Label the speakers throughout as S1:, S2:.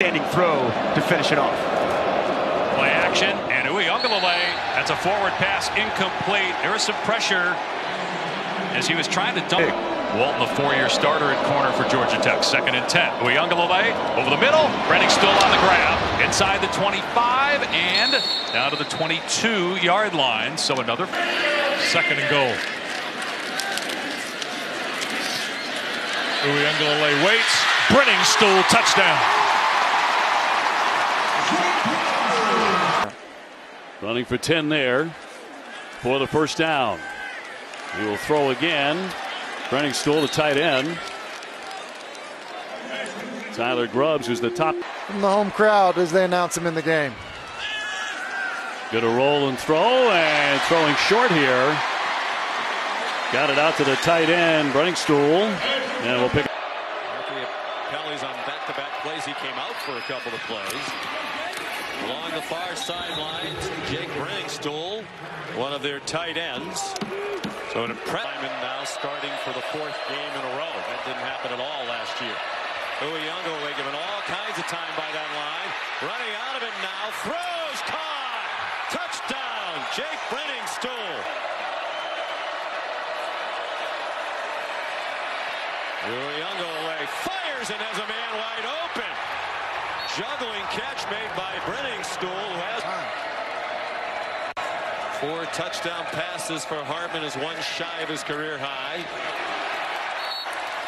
S1: standing throw to finish it off.
S2: Play action, and Uiagalelei, that's a forward pass, incomplete. There was some pressure as he was trying to dump. Walton, the four-year starter at corner for Georgia Tech. Second and 10. Uiagalelei over the middle. Briningstool on the grab. Inside the 25 and down to the 22-yard line. So another second and goal.
S3: Uiagalelei waits. Briningstool touchdown.
S4: Running for 10 there for the first down. He will throw again. Briningstool, the tight end. Tyler Grubbs, who's the top.
S5: From the home crowd as they announce him in the game.
S4: Good to roll and throw, and throwing short here. Got it out to the tight end, Briningstool, and we'll pick.
S6: Kelly's on back-to-back -back plays. He came out for a couple of plays. Along the far sideline, Jake Briningstool, one of their tight ends. So an impressive now starting for the fourth game in a row. That didn't happen at all last year. Uiagalelei given all kinds of time by that line. Running out of it now. Throws caught. Touchdown. Jake Briningstool. Uiagalelei fires and has a man wide open. Juggling catch made by Briningstool who has Four touchdown passes for Hartman is one shy of his career high.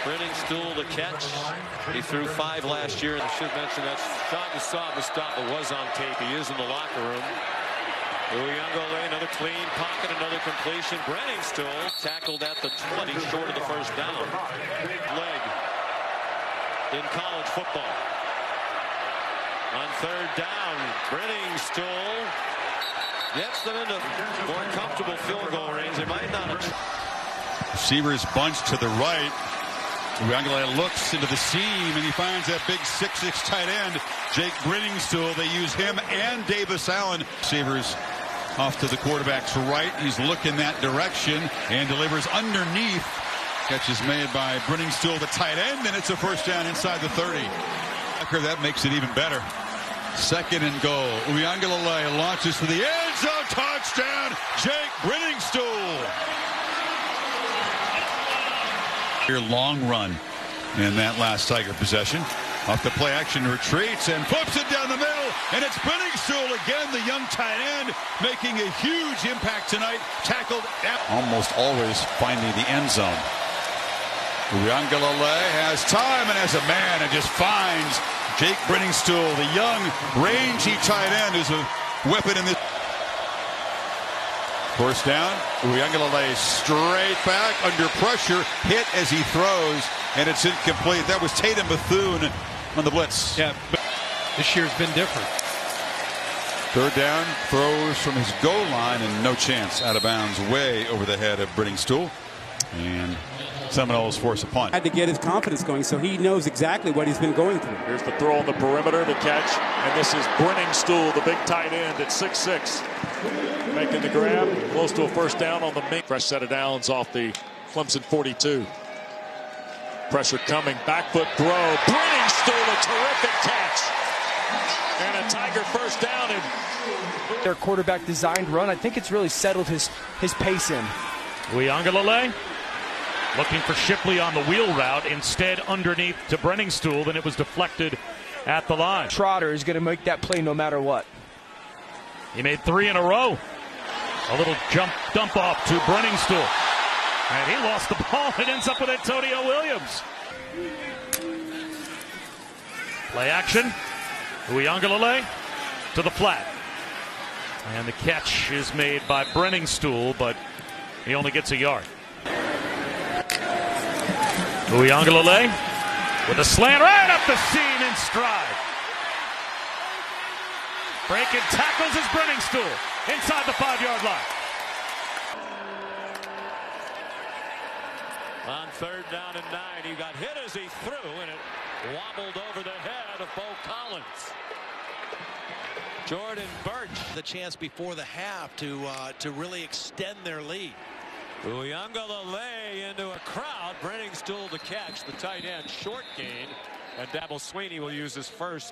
S6: Briningstool the catch. He threw five last year. And I should mention that shot you saw Mustafa was on tape. He is in the locker room. Uiagalelei, another clean pocket, another completion. Briningstool tackled at the 20, short of the first down. Big leg in college football. On third down, Briningstool gets them into more comfortable field goal range. They might not.
S7: Receivers bunch to the right. Uiagalelei looks into the seam and he finds that big 6'6 tight end, Jake Briningstool. They use him and Davis Allen. Receivers off to the quarterback's right. He's looking that direction and delivers underneath. Catch is made by Briningstool, the tight end, and it's a first down inside the 30. That makes it even better. Second and goal. Uiagalelei launches to the end zone. Touchdown, Jake Briningstool. Long run in that last Tiger possession. Off the play action retreats and flips it down the middle. And it's Briningstool again, the young tight end, making a huge impact tonight. Tackled at almost always finding the end zone. Uiagalelei has time and has a man and just finds Jake Briningstool, the young, rangy tight end, who's a weapon in this. Force down. Uiagalelei straight back under pressure, hit as he throws, and it's incomplete. That was Tatum Bethune on the blitz.
S3: Yeah, but this year's been different.
S7: Third down, throws from his goal line, and no chance out of bounds, way over the head of Briningstool. And Seminoles force a punt.
S8: Had to get his confidence going, so he knows exactly what he's been going through.
S3: Here's the throw on the perimeter, the catch, and this is Briningstool, the big tight end at 6'6", making the grab, close to a first down on the main. Fresh set of downs off the Clemson 42. Pressure coming, back foot throw. Briningstool, a terrific catch, and a Tiger first down. And
S1: their quarterback designed run, I think it's really settled his his pace in.
S2: Uiagalelei looking for Shipley on the wheel route. Instead, underneath to Briningstool, and it was deflected at the line.
S1: Trotter is going to make that play no matter what.
S2: He made three in a row. A little jump dump off to Briningstool. And he lost the ball. It ends up with Antonio Williams. Play action. Uiagalelei to the flat. And the catch is made by Briningstool, but he only gets a yard. Uiagalelei with a slant right up the seam in stride. Breaking tackles his Briningstool inside the five-yard line.
S6: On third down and nine, he got hit as he threw, and it wobbled over the head of Beaux Collins. Jordan Burch.
S9: The chance before the half to uh, to really extend their lead.
S6: Uiagalelei into a crowd. Briningstool to catch the tight end short gain. And Dabo Swinney will use his first